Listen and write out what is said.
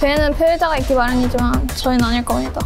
배에는 피해자가 있기 마련이지만 저희는 아닐 겁니다.